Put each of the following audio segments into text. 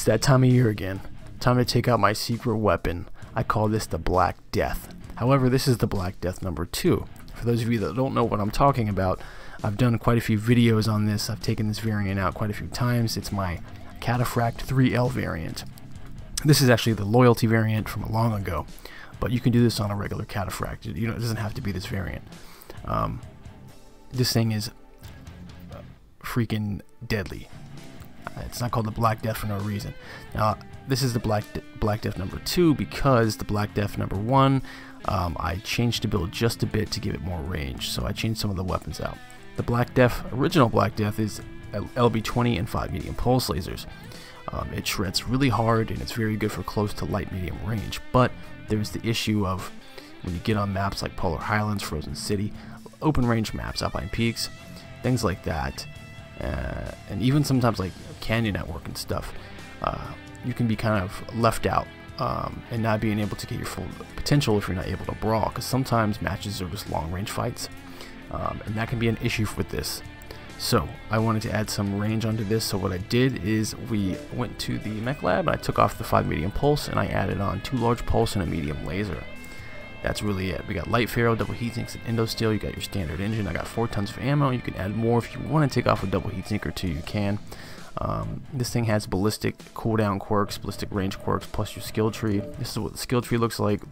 It's that time of year again. Time to take out my secret weapon. I call this the Black Death. However, this is the Black Death number 2. For those of you that don't know what I'm talking about, I've done quite a few videos on this. I've taken this variant out quite a few times. It's my Cataphract 3L variant. This is actually the loyalty variant from a long ago, but you can do this on a regular Cataphract. You know, it doesn't have to be this variant. Um, this thing is freaking deadly. It's not called the Black Death for no reason. Now, this is the Black De Black Death number two because the Black Death number one, um, I changed the build just a bit to give it more range. So I changed some of the weapons out. The Black Death, original Black Death, is LB20 and 5 medium pulse lasers. Um, it shreds really hard and it's very good for close to light medium range. But there's the issue of when you get on maps like Polar Highlands, Frozen City, open range maps, Alpine Peaks, things like that, uh, and even sometimes like Canyon Network and stuff, uh, you can be kind of left out um, and not being able to get your full potential if you're not able to brawl. Because sometimes matches are just long range fights, um, and that can be an issue with this. So I wanted to add some range onto this. So what I did is we went to the mech lab and I took off the 5 medium pulse and I added on 2 large pulse and a medium laser. That's really it. We got light ferro, double heat sinks, and endo steel. You got your standard engine. I got 4 tons of ammo. You can add more if you want to take off a double heat sink or two. You can. Um, this thing has ballistic cooldown quirks, ballistic range quirks, plus your skill tree. This is what the skill tree looks like.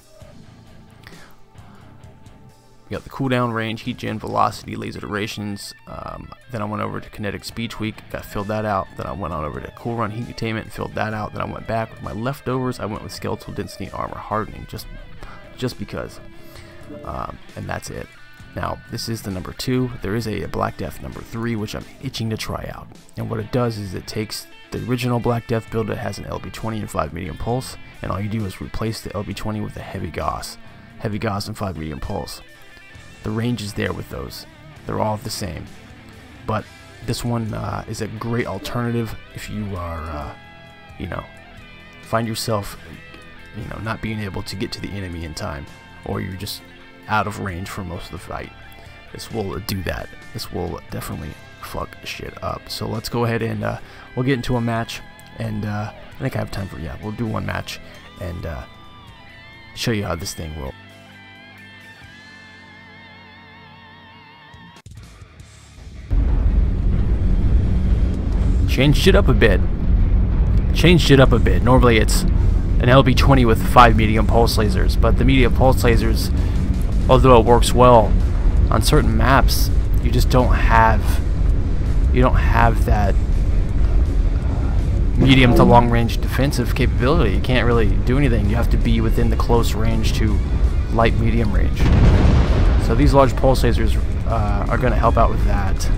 We got the cooldown range, heat gen, velocity, laser durations. Um, then I went over to kinetic speed tweak, got filled that out. Then I went on over to cool run heat containment filled that out. Then I went back with my leftovers. I went with skeletal density armor hardening, just just because. Um, and that's it. Now, this is the number two. There is a Black Death number three, which I'm itching to try out. And what it does is it takes the original Black Death build that has an LB20 and 5 medium pulse, and all you do is replace the LB20 with a heavy Gauss. Heavy Gauss and 5 medium pulse. The range is there with those. They're all the same. But this one uh, is a great alternative if you are, uh, you know, find yourself, you know, not being able to get to the enemy in time, or you're just out of range for most of the fight. This will do that. This will definitely fuck shit up. So let's go ahead and uh, we'll get into a match. And uh, I think I have time for, yeah, we'll do one match and uh, show you how this thing will. Changed it up a bit. Changed it up a bit. Normally it's an LB20 with 5 medium pulse lasers, but the medium pulse lasers although it works well on certain maps you just don't have you don't have that medium to long range defensive capability. You can't really do anything. You have to be within the close range to light medium range. So these large pulse lasers uh, are going to help out with that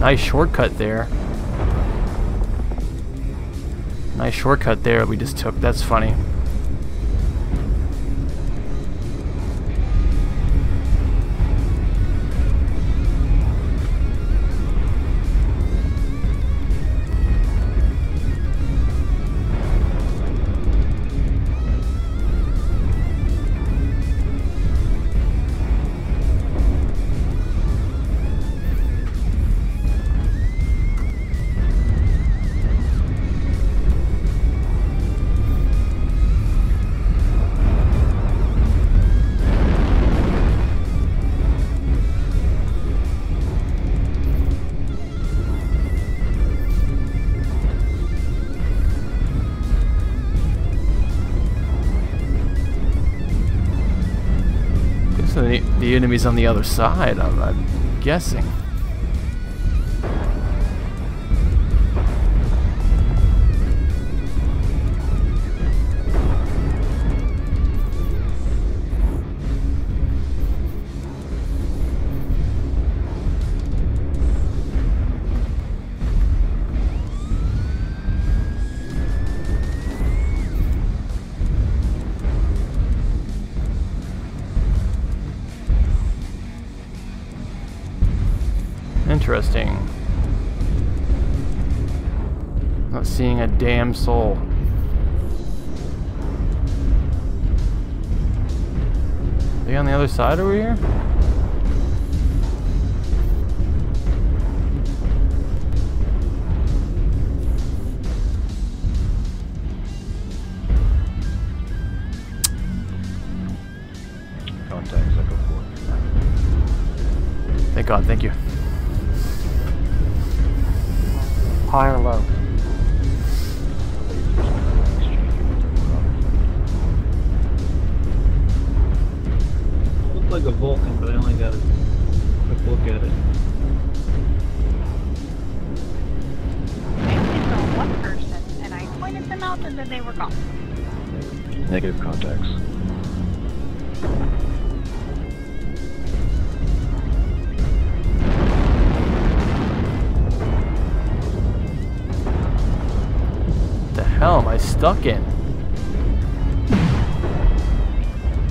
Nice shortcut there. Nice shortcut there we just took. That's funny. The, enemy's on the other side, I'm, I'm guessing. Interesting. Not seeing a damn soul. Are they on the other side over here? Contacts Echo 4. Thank God, thank you. High or low? Looked like a Vulcan, but I only got a quick look at it. I only saw one person, and I pointed them out, and then they were gone. Negative contacts. Hell am I stuck in?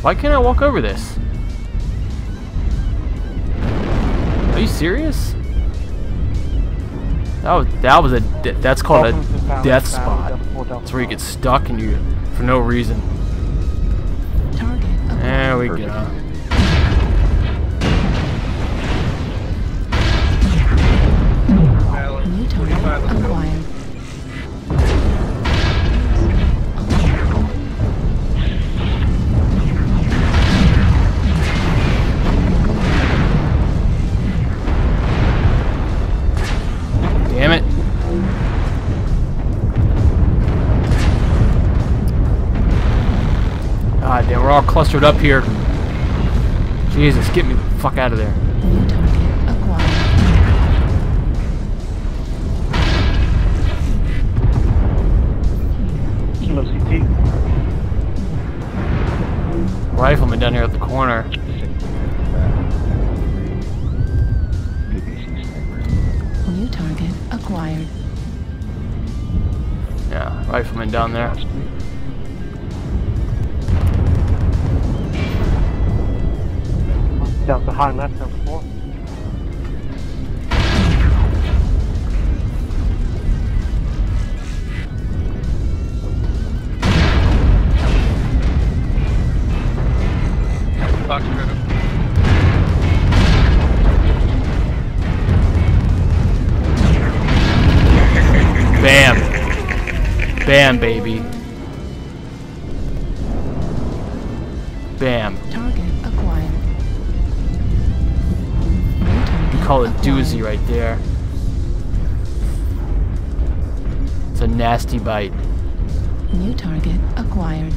Why can't I walk over this? Are you serious? That was that was a de- that's called Welcome a Valley death Valley spot. Delta Four Delta That's where you get stuck and you for no reason. Target. There we Perfect. go. We're all clustered up here. Jesus, get me the fuck out of there. New target acquired. Kilo CT. Rifleman down here at the corner. New target acquired. Yeah, rifleman down there. Delta high left, Delta four. Fox. Bam. Bam, baby. Bam. Target call it doozy right there. It's a nasty bite. New target acquired.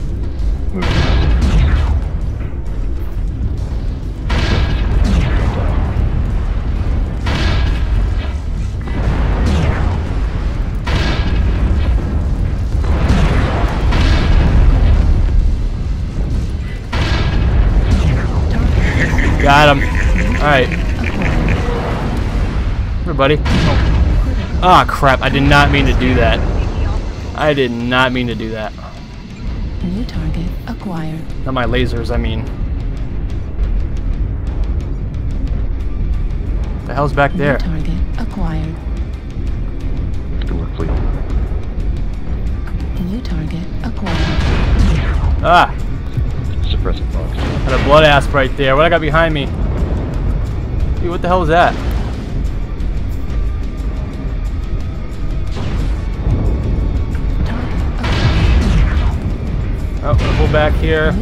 Got him. Alright. Acquired. Everybody. Ah, crap. I did not mean to do that. I did not mean to do that. New target acquired. Not my lasers, I mean. The hell's back there? New target acquired. Good work, fleet. New target acquired. Ah! Suppressing box. Got a blood asp right there. What I got behind me? Dude, what the hell was that? Acquired.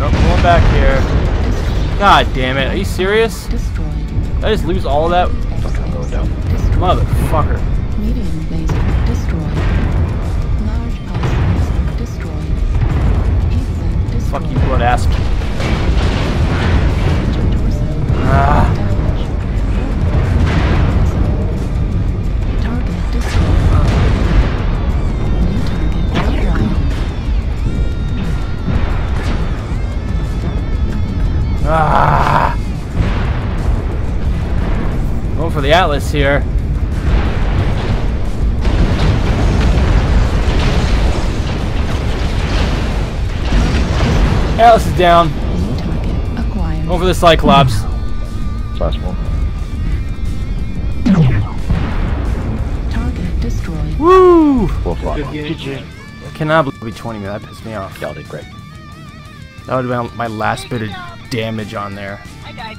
Oh, pulling back here. God damn it. Are you serious? Did I just lose all of that? Going. Motherfucker. Medium laser destroyed. Large pulse laser destroyed. Heat sink destroyed. Fuck you, blood asp. Ah. the Atlas here. Atlas is down. New target acquired. Over the Cyclops. Last one. Target destroyed. Woo! Full flop. Good game. GG. Cannot believe 20 That pissed me off. Y'all did great. That would have been my last bit of damage on there. I died.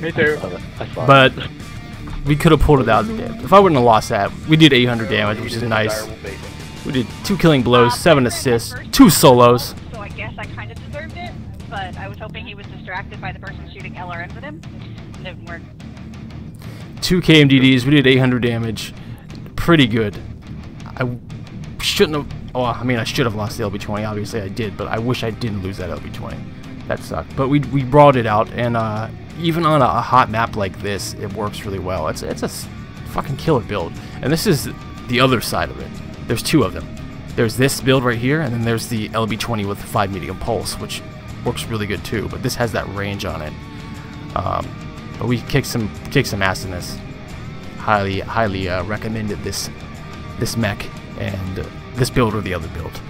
Me too. Love it. I saw But we could have pulled it out. If I wouldn't have lost that, we did 800 damage, which is nice. We did two killing blows, Um, seven assists, two solos. So I guess I kind of deserved it, but I was hoping he was distracted by the person shooting LRM at him. It didn't work. two KMDDs. We did 800 damage. Pretty good. I shouldn't have. Oh, I mean, I should have lost the LB20. Obviously, I did, but I wish I didn't lose that LB20. That sucked. But we we brought it out, and uh, even on a, a hot map like this, it works really well. It's it's a fucking killer build, and this is the other side of it. There's two of them. There's this build right here, and then there's the LB20 with five medium pulse, which works really good too. But this has that range on it. Um, but we kick some kicked some ass in this. Highly highly uh, recommended this this mech and uh, this build or the other build.